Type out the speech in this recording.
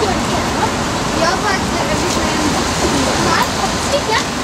göstereceğim. Yavaşça öğretmenim. Bunlar optik ya.